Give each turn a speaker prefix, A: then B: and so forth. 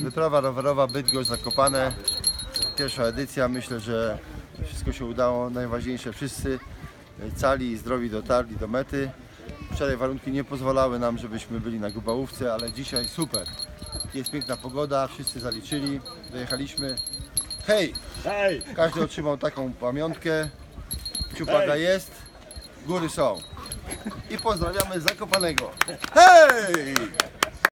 A: Wyprawa rowerowa Bydgoszcz Zakopane. Pierwsza edycja. Myślę, że wszystko się udało. Najważniejsze wszyscy cali i zdrowi dotarli do mety. Wczoraj warunki nie pozwalały nam, żebyśmy byli na Gubałówce, ale dzisiaj super. Jest piękna pogoda, wszyscy zaliczyli. Dojechaliśmy. Hej!
B: Hej!
A: Każdy otrzymał taką pamiątkę. Ciupaga jest, góry są. I pozdrawiamy Zakopanego. Hej!